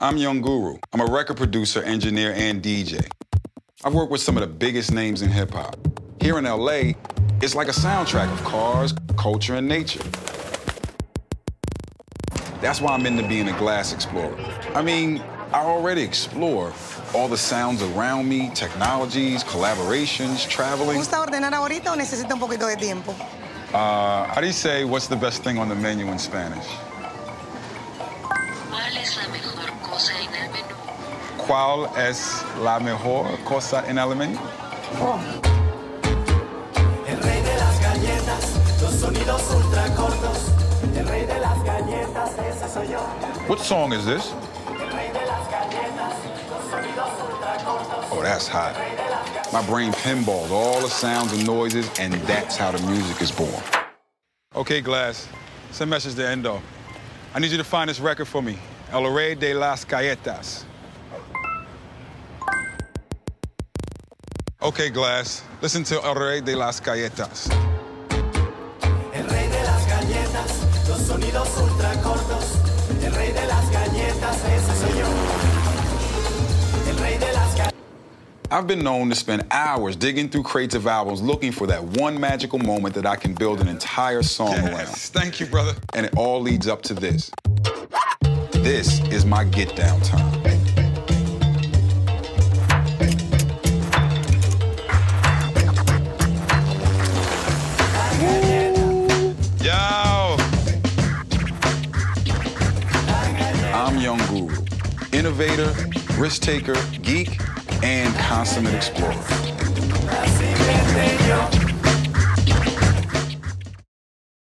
I'm Young Guru. I'm a record producer, engineer, and DJ. I've worked with some of the biggest names in hip hop. Here in LA, it's like a soundtrack of cars, culture, and nature. That's why I'm into being a glass explorer. I mean, I already explore all the sounds around me, technologies, collaborations, traveling. ¿Gusta ordenar ahorita o necesita un poquito de tiempo? Uh, how do you say what's the best thing on the menu in Spanish? ¿Cuál es la mejor cosa en el menú? ¿Cuál es la mejor cosa en el menú? Oh. El rey de las galletas, los sonidos ultra cortos. El rey de las galletas, ese soy yo. What song is this? El rey de las galletas, los sonidos ultra cortos. Oh, that's hot. My brain pinballs all the sounds and noises, and that's how the music is born. Okay, Glass, send message to Endo. I need you to find this record for me, El Rey de las Galletas. Okay, Glass, listen to El Rey de las Galletas. I've been known to spend hours digging through crates of albums looking for that one magical moment that I can build an entire song around. Thank you, brother. And it all leads up to this. This is my get down time. Yo. I'm Young Guru, innovator, risk taker, geek, and consummate explorer.